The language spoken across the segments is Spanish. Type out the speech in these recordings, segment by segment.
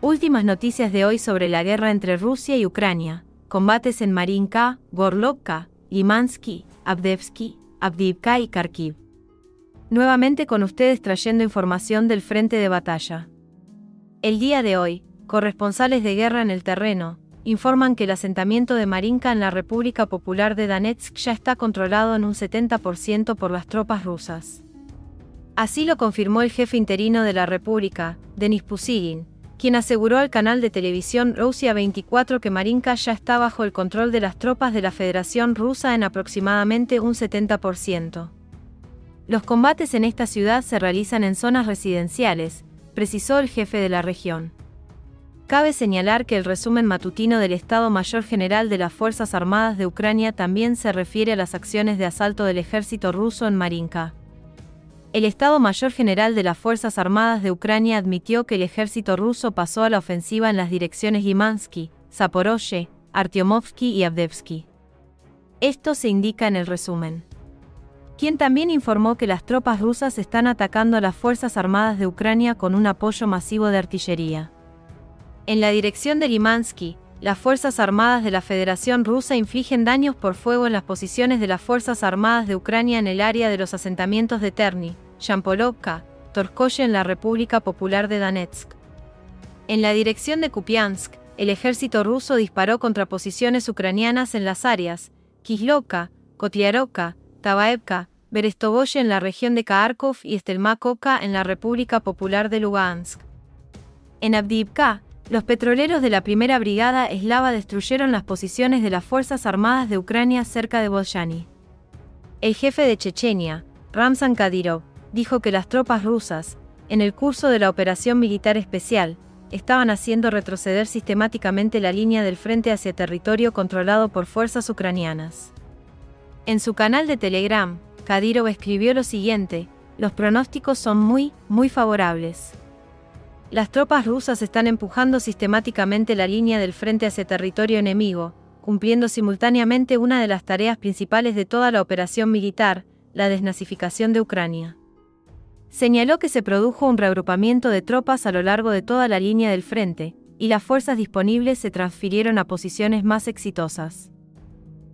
Últimas noticias de hoy sobre la guerra entre Rusia y Ucrania. Combates en Marinka, Gorlovka, Limansky, Abdevsky, Abdivka y Kharkiv. Nuevamente con ustedes trayendo información del frente de batalla. El día de hoy, corresponsales de guerra en el terreno, informan que el asentamiento de Marinka en la República Popular de Donetsk ya está controlado en un 70% por las tropas rusas. Así lo confirmó el jefe interino de la República, Denis Pusigin, quien aseguró al canal de televisión Rusia 24 que Marinka ya está bajo el control de las tropas de la Federación Rusa en aproximadamente un 70%. Los combates en esta ciudad se realizan en zonas residenciales, precisó el jefe de la región. Cabe señalar que el resumen matutino del Estado Mayor General de las Fuerzas Armadas de Ucrania también se refiere a las acciones de asalto del ejército ruso en Marinka. El Estado Mayor General de las Fuerzas Armadas de Ucrania admitió que el ejército ruso pasó a la ofensiva en las direcciones Limansky, Zaporozhye, Artyomovsky y Avdevsky. Esto se indica en el resumen. Quien también informó que las tropas rusas están atacando a las Fuerzas Armadas de Ucrania con un apoyo masivo de artillería. En la dirección de Limansky, las Fuerzas Armadas de la Federación Rusa infligen daños por fuego en las posiciones de las Fuerzas Armadas de Ucrania en el área de los asentamientos de Terny, Yampolovka, Torskoye en la República Popular de Donetsk. En la dirección de Kupiansk, el ejército ruso disparó contra posiciones ucranianas en las áreas Kislovka, Kotliarovka, Tabaevka, Berestovoye en la región de Kharkov y Stelmakovka en la República Popular de Lugansk. En Abdiivka, los petroleros de la primera brigada eslava destruyeron las posiciones de las Fuerzas Armadas de Ucrania cerca de Bozyani. El jefe de Chechenia, Ramzan Kadyrov, dijo que las tropas rusas, en el curso de la operación militar especial, estaban haciendo retroceder sistemáticamente la línea del frente hacia territorio controlado por fuerzas ucranianas. En su canal de Telegram, Kadyrov escribió lo siguiente, los pronósticos son muy, muy favorables. Las tropas rusas están empujando sistemáticamente la línea del frente hacia territorio enemigo, cumpliendo simultáneamente una de las tareas principales de toda la operación militar, la desnazificación de Ucrania. Señaló que se produjo un reagrupamiento de tropas a lo largo de toda la línea del frente, y las fuerzas disponibles se transfirieron a posiciones más exitosas.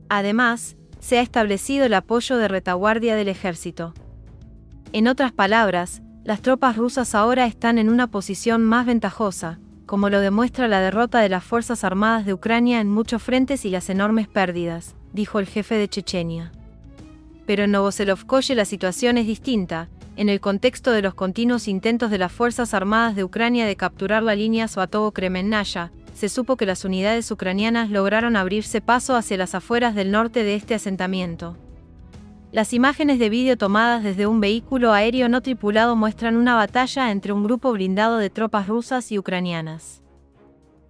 Además, se ha establecido el apoyo de retaguardia del ejército. En otras palabras, las tropas rusas ahora están en una posición más ventajosa, como lo demuestra la derrota de las Fuerzas Armadas de Ucrania en muchos frentes y las enormes pérdidas, dijo el jefe de Chechenia. Pero en Novoselovskoye la situación es distinta, en el contexto de los continuos intentos de las Fuerzas Armadas de Ucrania de capturar la línea Swatovo-Kremennaya, se supo que las unidades ucranianas lograron abrirse paso hacia las afueras del norte de este asentamiento. Las imágenes de vídeo tomadas desde un vehículo aéreo no tripulado muestran una batalla entre un grupo blindado de tropas rusas y ucranianas.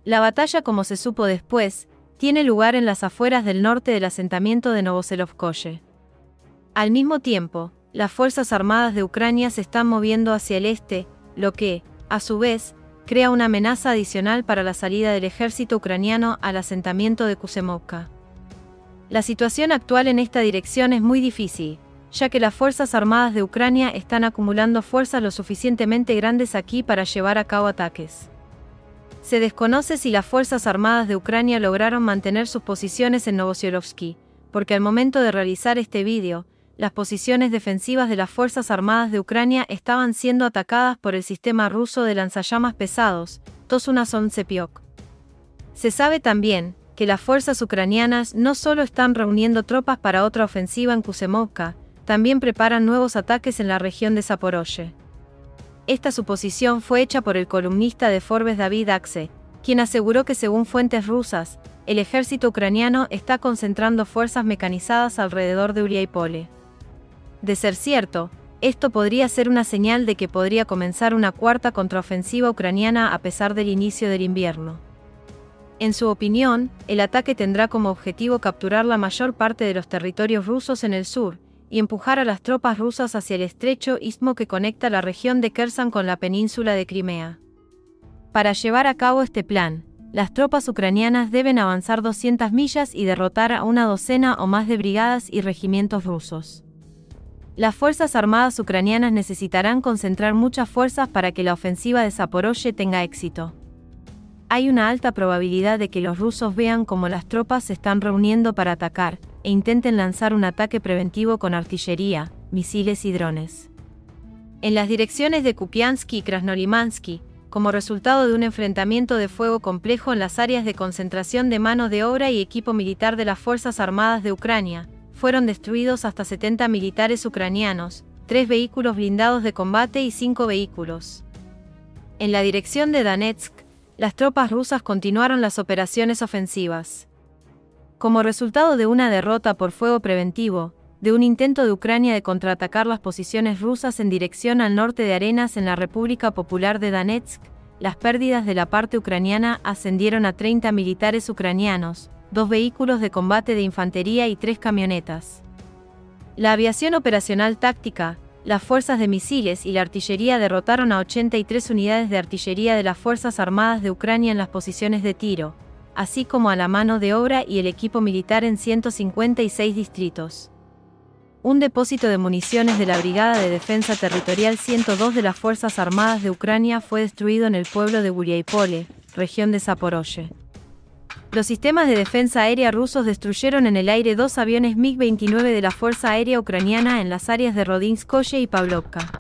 La batalla, como se supo después, tiene lugar en las afueras del norte del asentamiento de Novoselovskoye. Al mismo tiempo, las Fuerzas Armadas de Ucrania se están moviendo hacia el este, lo que, a su vez, crea una amenaza adicional para la salida del ejército ucraniano al asentamiento de Kusemovka. La situación actual en esta dirección es muy difícil, ya que las Fuerzas Armadas de Ucrania están acumulando fuerzas lo suficientemente grandes aquí para llevar a cabo ataques. Se desconoce si las Fuerzas Armadas de Ucrania lograron mantener sus posiciones en Novosielovsky, porque al momento de realizar este vídeo, las posiciones defensivas de las Fuerzas Armadas de Ucrania estaban siendo atacadas por el sistema ruso de lanzallamas pesados, Tosuna Sepiok. Se sabe también, que las fuerzas ucranianas no solo están reuniendo tropas para otra ofensiva en Kusemovka, también preparan nuevos ataques en la región de Zaporozhye. Esta suposición fue hecha por el columnista de Forbes David Axe, quien aseguró que según fuentes rusas, el ejército ucraniano está concentrando fuerzas mecanizadas alrededor de Uriaipole. De ser cierto, esto podría ser una señal de que podría comenzar una cuarta contraofensiva ucraniana a pesar del inicio del invierno. En su opinión, el ataque tendrá como objetivo capturar la mayor parte de los territorios rusos en el sur, y empujar a las tropas rusas hacia el estrecho istmo que conecta la región de Kherson con la península de Crimea. Para llevar a cabo este plan, las tropas ucranianas deben avanzar 200 millas y derrotar a una docena o más de brigadas y regimientos rusos. Las Fuerzas Armadas ucranianas necesitarán concentrar muchas fuerzas para que la ofensiva de Zaporozhye tenga éxito. Hay una alta probabilidad de que los rusos vean cómo las tropas se están reuniendo para atacar, e intenten lanzar un ataque preventivo con artillería, misiles y drones. En las direcciones de Kupiansk y Krasnolimansky, como resultado de un enfrentamiento de fuego complejo en las áreas de concentración de mano de obra y equipo militar de las Fuerzas Armadas de Ucrania, fueron destruidos hasta 70 militares ucranianos, tres vehículos blindados de combate y cinco vehículos. En la dirección de Donetsk, las tropas rusas continuaron las operaciones ofensivas. Como resultado de una derrota por fuego preventivo, de un intento de Ucrania de contraatacar las posiciones rusas en dirección al norte de Arenas en la República Popular de Donetsk, las pérdidas de la parte ucraniana ascendieron a 30 militares ucranianos, dos vehículos de combate de infantería y tres camionetas. La aviación operacional táctica, las fuerzas de misiles y la artillería derrotaron a 83 unidades de artillería de las Fuerzas Armadas de Ucrania en las posiciones de tiro, así como a la mano de obra y el equipo militar en 156 distritos. Un depósito de municiones de la Brigada de Defensa Territorial 102 de las Fuerzas Armadas de Ucrania fue destruido en el pueblo de Guriaipole, región de Zaporozhye. Los sistemas de defensa aérea rusos destruyeron en el aire dos aviones MiG-29 de la Fuerza Aérea Ucraniana en las áreas de Rodinskoye y Pavlovka.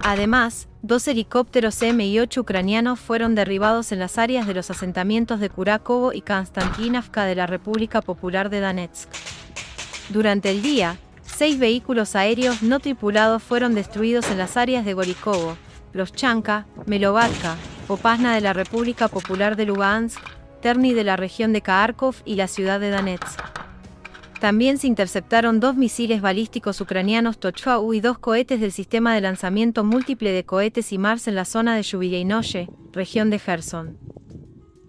Además, dos helicópteros Mi-8 ucranianos fueron derribados en las áreas de los asentamientos de Kurakovo y Konstantinivka de la República Popular de Donetsk. Durante el día, seis vehículos aéreos no tripulados fueron destruidos en las áreas de Gorikovo, Ploschanka, Melovatka, Popasna de la República Popular de Lugansk, Terni de la región de Kharkov y la ciudad de Donetsk. También se interceptaron dos misiles balísticos ucranianos Tochfau y dos cohetes del sistema de lanzamiento múltiple de cohetes y Mars en la zona de Yubileynoye, región de Gerson.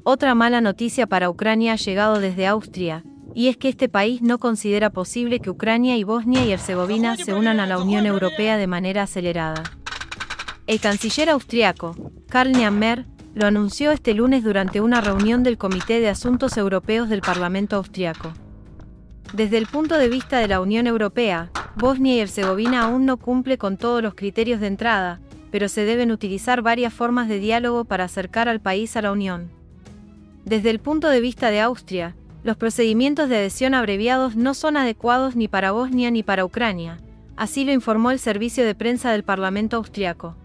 Otra mala noticia para Ucrania ha llegado desde Austria, y es que este país no considera posible que Ucrania y Bosnia y Herzegovina se unan a la Unión Europea de manera acelerada. El canciller austriaco, Karl Nehammer, lo anunció este lunes durante una reunión del Comité de Asuntos Europeos del Parlamento austriaco. Desde el punto de vista de la Unión Europea, Bosnia y Herzegovina aún no cumple con todos los criterios de entrada, pero se deben utilizar varias formas de diálogo para acercar al país a la Unión. Desde el punto de vista de Austria, los procedimientos de adhesión abreviados no son adecuados ni para Bosnia ni para Ucrania, así lo informó el servicio de prensa del Parlamento austriaco.